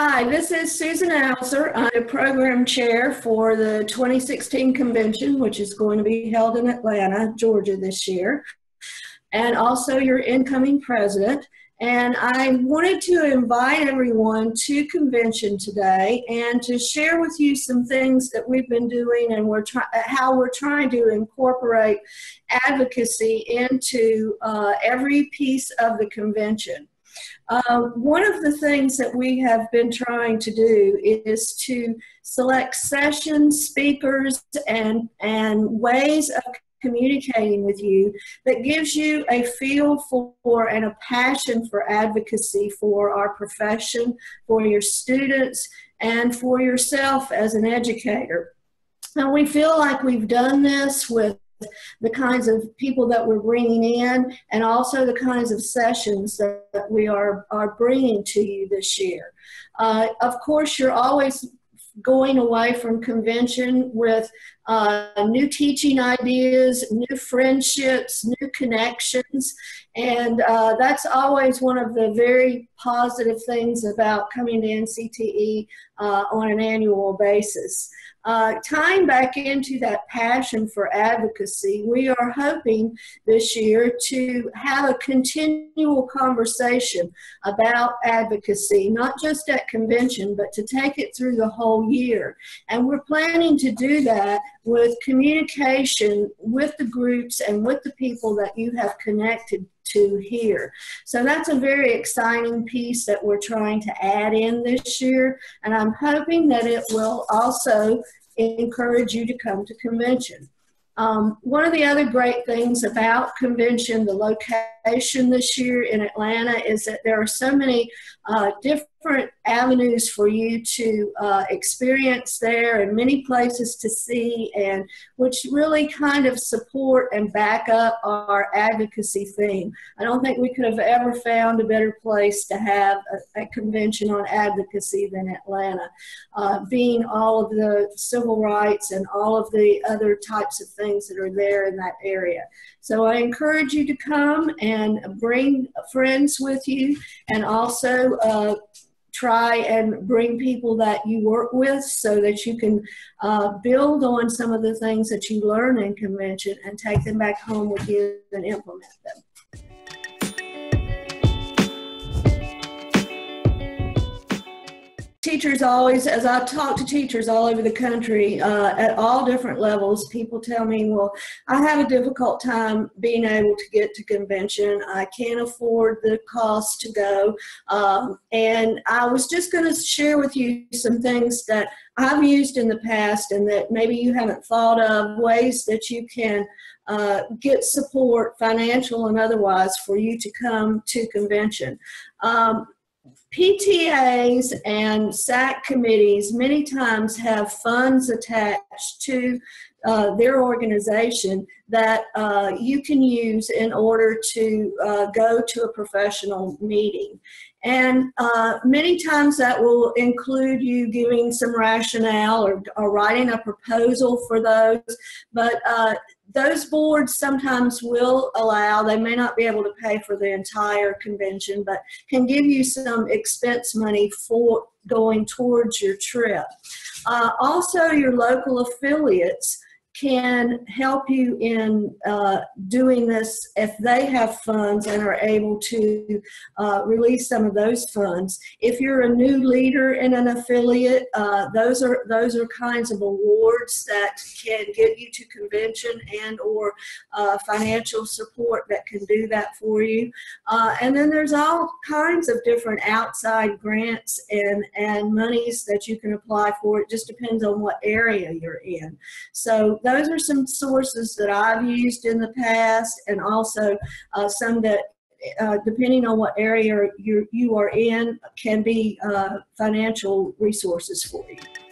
Hi, this is Susan Houser. I'm a program chair for the 2016 convention, which is going to be held in Atlanta, Georgia this year, and also your incoming president. And I wanted to invite everyone to convention today and to share with you some things that we've been doing and we're try- how we're trying to incorporate advocacy into uh, every piece of the convention. Uh, one of the things that we have been trying to do is to select sessions, speakers, and, and ways of communicating with you that gives you a feel for and a passion for advocacy for our profession, for your students, and for yourself as an educator. And we feel like we've done this with the kinds of people that we're bringing in and also the kinds of sessions that we are, are bringing to you this year. Uh, of course, you're always going away from convention with uh, new teaching ideas, new friendships, new connections. And uh, that's always one of the very positive things about coming to NCTE uh, on an annual basis. Uh, tying back into that passion for advocacy, we are hoping this year to have a continual conversation about advocacy, not just at convention, but to take it through the whole year. And we're planning to do that with communication with the groups and with the people that you have connected to here. So that's a very exciting piece that we're trying to add in this year. And I'm hoping that it will also encourage you to come to convention. Um, one of the other great things about convention, the location this year in Atlanta, is that there are so many uh, different avenues for you to uh, experience there and many places to see and which really kind of support and back up our advocacy theme. I don't think we could have ever found a better place to have a, a convention on advocacy than Atlanta, uh, being all of the civil rights and all of the other types of things that are there in that area. So I encourage you to come and bring friends with you and also uh, try and bring people that you work with so that you can uh, build on some of the things that you learn in convention and take them back home with you and implement them. Teachers always, as I talk to teachers all over the country uh, at all different levels, people tell me, well, I have a difficult time being able to get to convention. I can't afford the cost to go. Um, and I was just going to share with you some things that I've used in the past and that maybe you haven't thought of, ways that you can uh, get support, financial and otherwise, for you to come to convention. Um, PTAs and SAC committees many times have funds attached to uh, their organization that uh, you can use in order to uh, go to a professional meeting. And uh, many times that will include you giving some rationale or, or writing a proposal for those. But uh, those boards sometimes will allow, they may not be able to pay for the entire convention, but can give you some expense money for going towards your trip. Uh, also, your local affiliates can help you in uh, doing this if they have funds and are able to uh, release some of those funds. If you're a new leader in an affiliate, uh, those are those are kinds of awards that can get you to convention and or uh, financial support that can do that for you. Uh, and then there's all kinds of different outside grants and and monies that you can apply for. It just depends on what area you're in. So those are some sources that I've used in the past and also uh, some that uh, depending on what area you you are in, can be uh, financial resources for you.